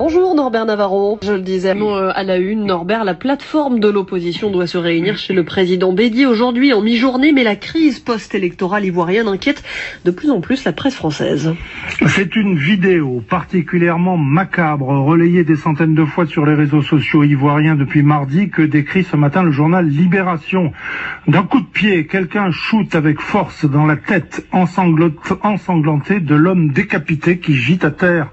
Bonjour Norbert Navarro. Je le disais euh, à la une, Norbert, la plateforme de l'opposition doit se réunir chez le président Bédier aujourd'hui en mi-journée, mais la crise post-électorale ivoirienne inquiète de plus en plus la presse française. C'est une vidéo particulièrement macabre, relayée des centaines de fois sur les réseaux sociaux ivoiriens depuis mardi, que décrit ce matin le journal Libération. D'un coup de pied, quelqu'un shoot avec force dans la tête ensanglantée de l'homme décapité qui gîte à terre.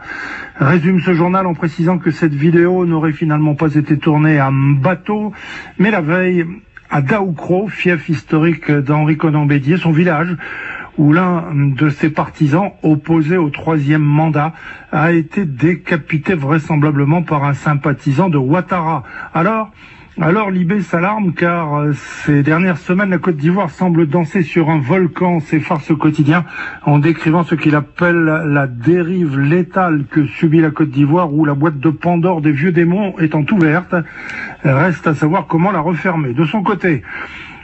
Résume ce journal en précisant que cette vidéo n'aurait finalement pas été tournée à bateau, mais la veille à Daoukro, fief historique d'Henri Conan Bédier, son village, où l'un de ses partisans, opposé au troisième mandat, a été décapité vraisemblablement par un sympathisant de Ouattara. Alors, alors Libé s'alarme car euh, ces dernières semaines, la Côte d'Ivoire semble danser sur un volcan, s'effarce ce quotidien en décrivant ce qu'il appelle la dérive létale que subit la Côte d'Ivoire où la boîte de Pandore des vieux démons étant ouverte, reste à savoir comment la refermer. De son côté,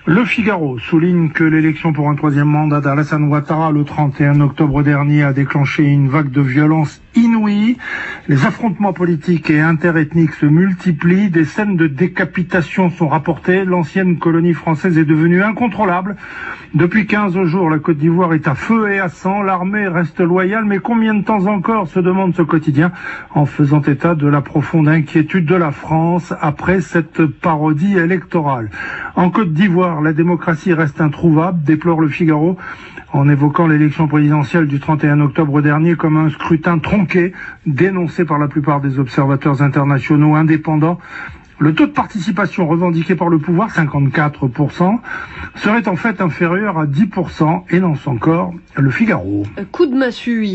le Figaro souligne que l'élection pour un troisième mandat d'Alassane Ouattara le 31 octobre dernier a déclenché une vague de violence inouïe. Les affrontements politiques et interethniques se multiplient. Des scènes de décapitation sont rapportées. L'ancienne colonie française est devenue incontrôlable. Depuis 15 jours, la Côte d'Ivoire est à feu et à sang. L'armée reste loyale. Mais combien de temps encore se demande ce quotidien en faisant état de la profonde inquiétude de la France après cette parodie électorale. En Côte d'Ivoire, la démocratie reste introuvable, déplore le Figaro, en évoquant l'élection présidentielle du 31 octobre dernier comme un scrutin tronqué, dénoncé par la plupart des observateurs internationaux indépendants. Le taux de participation revendiqué par le pouvoir, 54%, serait en fait inférieur à 10%, et non encore le Figaro. Coup de massue